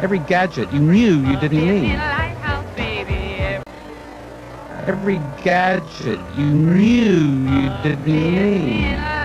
Every gadget you knew you didn't need. Every gadget you knew you didn't need.